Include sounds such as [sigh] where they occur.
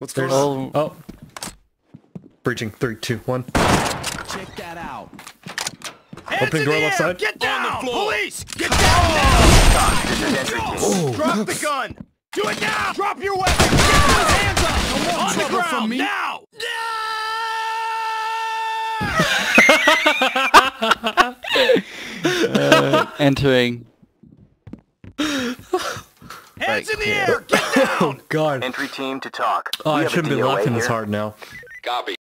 What's going There's on? oh. Breaching. Three, two, one. Check that out. Opening door left side. Get down! Police! Get down now! Oh. Drop the gun! Do it now! Drop your weapon! Get those hands up! On the ground! From me. Now! [laughs] Uh, entering. Hands in the air! Get down! [laughs] Oh god. Entry team to TOC. Oh, We I shouldn't be DOA laughing this hard now. Copy.